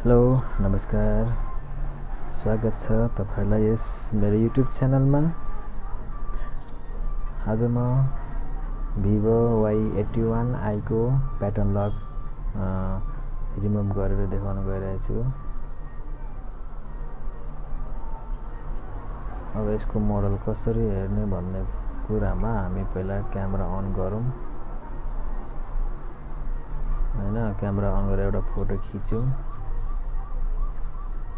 Hello नमस्कार। स्वागत छ तपाईँहरूलाई यस मेरो युट्युब च्यानलमा। आज म भिभो वाइ एट्टी वान आईको प्याटर्न लक रिमुभ गरेर देखाउन गइरहेको अब यसको मोडल कसरी हेर्ने भन्ने कुरामा हामी पहिला क्यामेरा अन गरौँ। होइन क्यामेरा अन गरेर एउटा फोटो खिच्यौँ।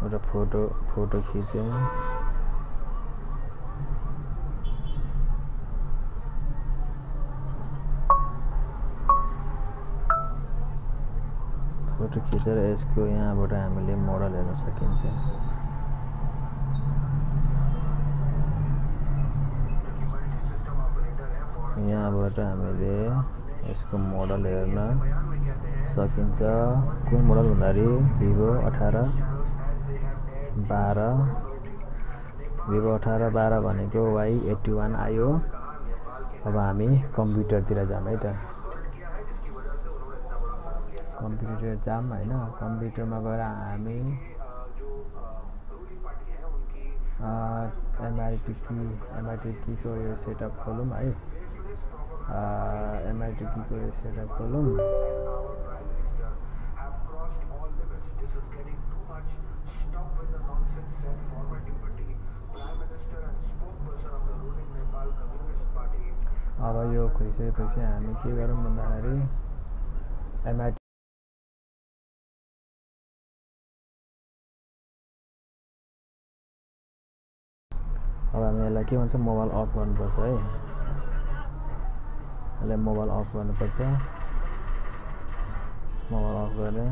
एउटा फोटो फोटो खिच्यौँ। फोटो खिचेर यसको यहाँबाट हामीले मोडल हेर्न सकिन्छ। यहाँबाट हामीले यसको मोडल हेर्न सकिन्छ। कुन मोडल भन्दाखेरि भिभो अठार। बाह्र भिभो अठार बाह्र भनेको वाइ एट्टी वान आयो। अब हामी कम्प्युटरतिर जाऊँ है त। कम्प्युटर जाऊँ होइन कम्प्युटरमा गएर हामी एमआइटी की यो सेटअप खोलौँ है। एमआइटी कीको यो सेटअप खोलौँ। अब यो खोलिसकेपछि हामी के गरौँ भन्दाखेरि एमआइटी अब हामी यसलाई के भन्छ मोबाइल अफ गर्नुपर्छ है यसलाई मोबाइल अफ गर्नुपर्छ मोबाइल अफ गर्ने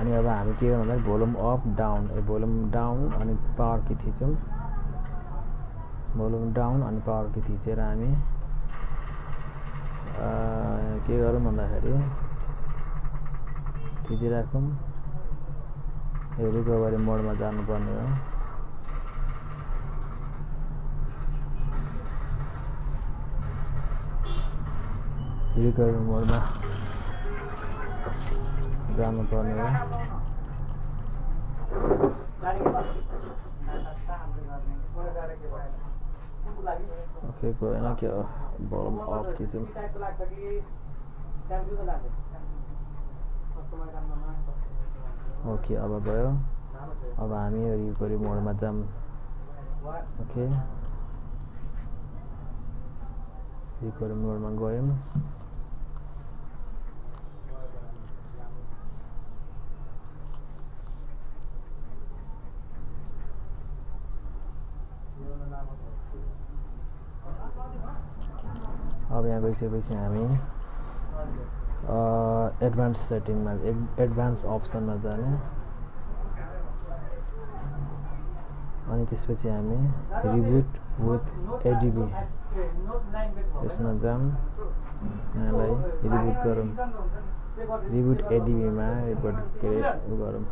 अनि अब हामी के गर्नु भन्दाखेरि भोल्युम अप डाउन ए भोल्युम डाउन अनि पावर की थिचौँ भोल्युम डाउन अनि पावर की थिचेर हामी के गरौँ भन्दाखेरि थिचिराखौँ यो रिकभरी मोडमा जानुपर्ने हो। रिकभरी मोडमा जानुपर्ने हो। ओके गएन के हो बल्ब अफ थिचौँ ओके अब गयो अब हामी रिकभरी मोडमा जाऊँ ओके रिकभरी मोडमा गयौँ यहाँ गइसकेपछि हामी एडभान्स सेटिङमा एडभान्स अप्सनमा जाने। अनि त्यसपछि हामी रिबुट विथ एडिबी यसमा जाऊँ यहाँलाई रिबुट गरौँ। रिबुट एडिबीमा रिपोर्ट के गरौँ।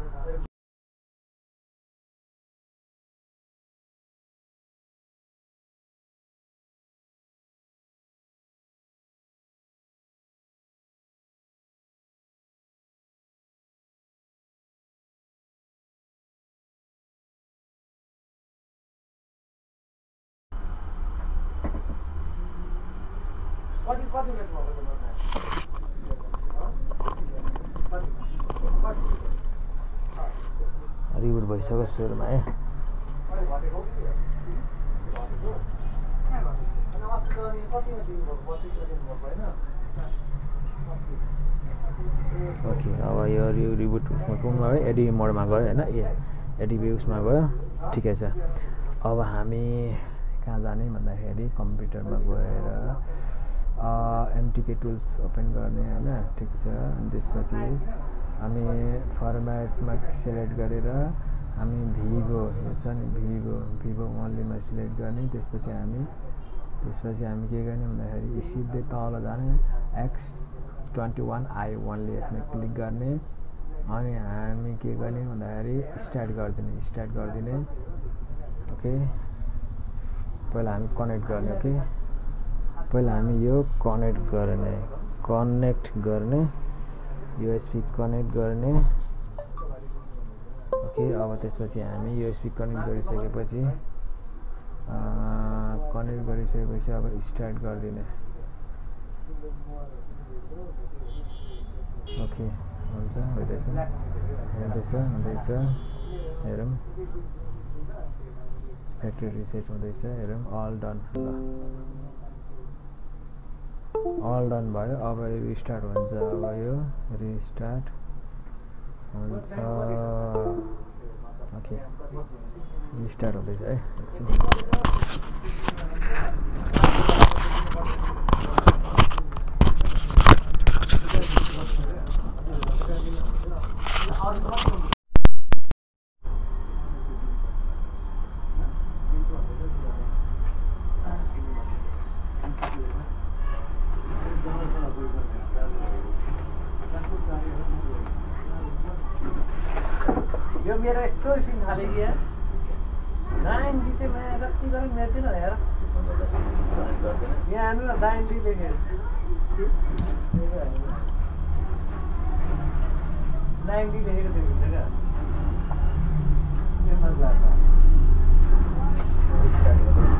रिबुट भइसक्यो सुरुमा है ओके अब यो रि रिबुट उसमा कुनमा है एडिबी मोडमा गयो होइन? ए एडिबी उसमा गयो। ठिकै छ। अब हामी कहाँ जाने भन्दाखेरि कम्प्युटरमा गएर एमटिके टुल्स ओपन गर्ने होइन? ठिक छ। अनि त्यसपछि हामी फर्मेटमा सिलेक्ट गरेर हामी भिभो यो छ नि भिभो भिभो ओन्लीमा सिलेक्ट गर्ने। त्यसपछि हामी त्यसपछि हामी के गर्ने भन्दाखेरि सिधै तल जाने एक्स ट्वेन्टी वान आई वानले यसमा क्लिक गर्ने। अनि हामी के गर्ने भन्दाखेरि स्टार्ट गरिदिने स्टार्ट गरिदिने। ओके पहिला हामी कनेक्ट गर्ने ओके पहिला हामी यो कनेक्ट गर्ने कनेक्ट गर्ने युएसपी कनेक्ट गर्ने। ओके अब त्यसपछि हामी युएसपी कनेक्ट गरिसकेपछि कनेक्ट गरिसकेपछि अब स्टार्ट गरिदिने। ओके हुन्छ हुँदैछ हुँदैछ हुँदैछ हेरौँ। फ्याक्ट्री रिसेट हुँदैछ हेरौँ अल डन ल अल डन भयो। अब यो रिस्टार्ट हुन्छ अब यो रिस्टार्ट हुन्छ ओके रिस्टार्ट हुँदैछ है। एकछिन यो मेरो यस्तो सिम खाले कि यार दाइन डी चाहिँ मैले जति गरेँ मेर्दिनँ हेर यहाँ हेर्नु न दाइन डी लेखेर दाइन डी लेखेको थियो हुन्छ क्या यसमा गएर।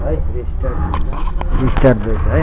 है रिस्टार्ट रिस्टार्ट रहेछ है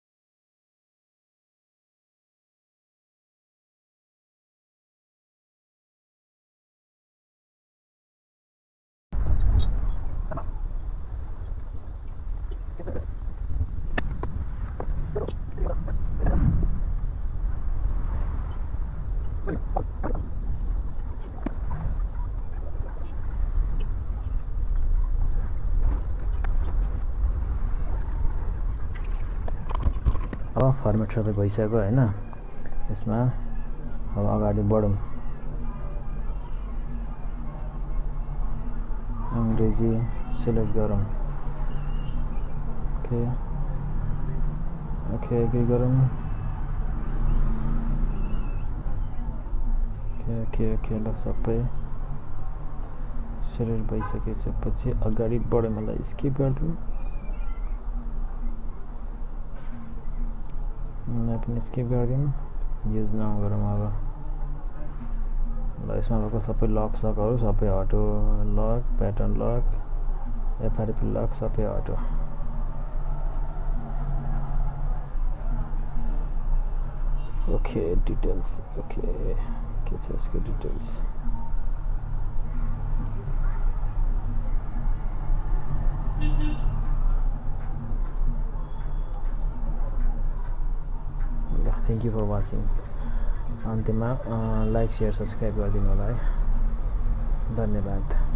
अब फर्मेट सबै भइसक्यो होइन। यसमा अब अगाडि बढौँ। अङ्ग्रेजी सिलेक्ट गरौँ। ओके। ओके एग्री गरौँ? ओके ओके ओके ल सबै सिलेक्ट भइसकेपछि अगाडि बढौँ। मलाई स्किप गरिदिउँ यसलाई पनि स्किप गरिदिउँ युज नगरौँ अब ल यसमा भएको सबै लक सकहरू सबै हटो lock pattern lock FRP lock सबै हटो ओके डिटेल्स ओके के छ डिटेल्स ल थ्याङ्क यू फर वाचिङ अन्त्यमा लाइक सेयर सब्सक्राइब गरिदिनु होला है। धन्यवाद।